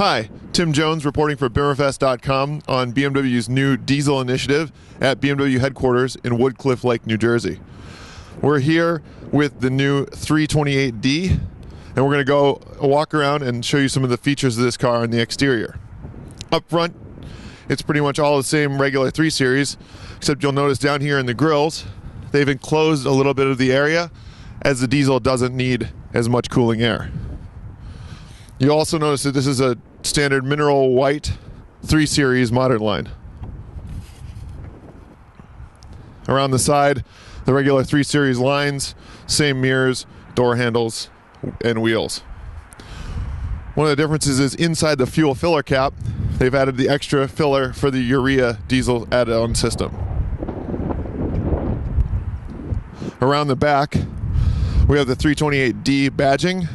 Hi, Tim Jones reporting for BimmerFest.com on BMW's new diesel initiative at BMW headquarters in Woodcliff Lake, New Jersey. We're here with the new 328D, and we're going to go walk around and show you some of the features of this car on the exterior. Up front, it's pretty much all the same regular 3 Series, except you'll notice down here in the grills, they've enclosed a little bit of the area as the diesel doesn't need as much cooling air. You also notice that this is a standard mineral white 3 Series modern line. Around the side, the regular 3 Series lines, same mirrors, door handles, and wheels. One of the differences is inside the fuel filler cap, they've added the extra filler for the urea diesel add on system. Around the back, we have the 328D badging,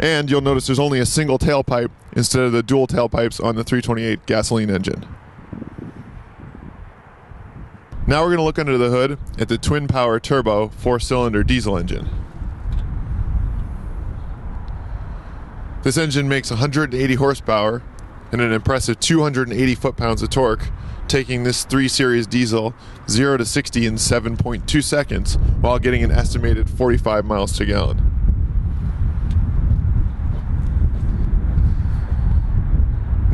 and you'll notice there's only a single tailpipe instead of the dual tailpipes on the 328 gasoline engine. Now we're going to look under the hood at the twin power turbo four cylinder diesel engine. This engine makes 180 horsepower and an impressive 280 foot pounds of torque, taking this 3 Series diesel 0 to 60 in 7.2 seconds while getting an estimated 45 miles to gallon.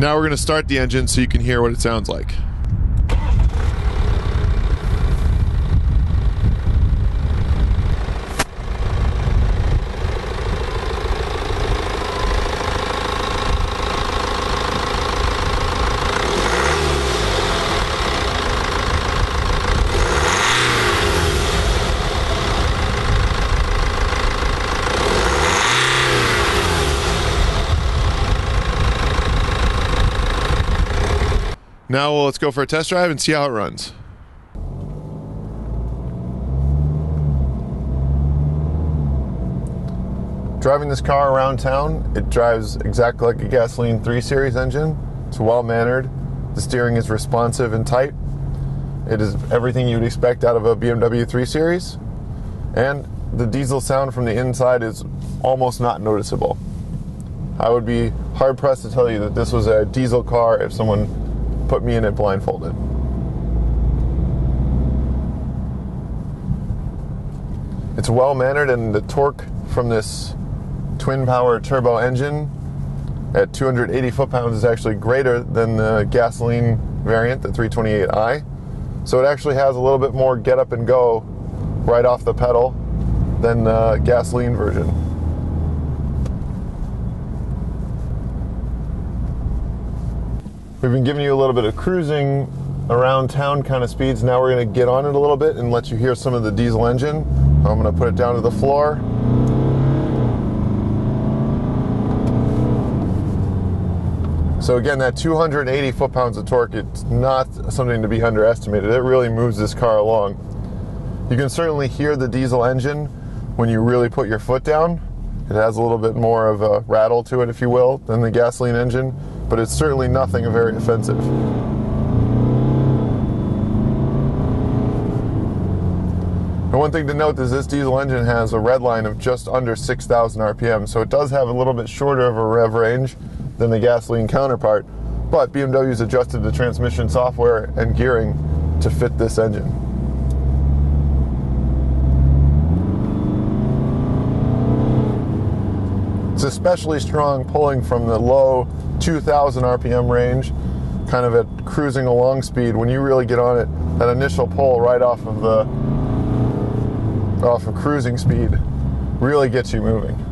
Now we're going to start the engine so you can hear what it sounds like. Now well, let's go for a test drive and see how it runs. Driving this car around town, it drives exactly like a gasoline 3 Series engine. It's well mannered. The steering is responsive and tight. It is everything you'd expect out of a BMW 3 Series. And the diesel sound from the inside is almost not noticeable. I would be hard pressed to tell you that this was a diesel car if someone put me in it blindfolded. It's well mannered, and the torque from this twin power turbo engine at 280 foot pounds is actually greater than the gasoline variant, the 328i. So it actually has a little bit more get up and go right off the pedal than the gasoline version. We've been giving you a little bit of cruising around town kind of speeds. Now we're going to get on it a little bit and let you hear some of the diesel engine. I'm going to put it down to the floor. So again, that 280 foot-pounds of torque, it's not something to be underestimated. It really moves this car along. You can certainly hear the diesel engine when you really put your foot down. It has a little bit more of a rattle to it, if you will, than the gasoline engine but it's certainly nothing very offensive. And one thing to note is this diesel engine has a red line of just under 6,000 RPM, so it does have a little bit shorter of a rev range than the gasoline counterpart, but BMW's adjusted the transmission software and gearing to fit this engine. It's especially strong pulling from the low 2000 RPM range, kind of at cruising along speed. When you really get on it, that initial pull right off of the off of cruising speed really gets you moving.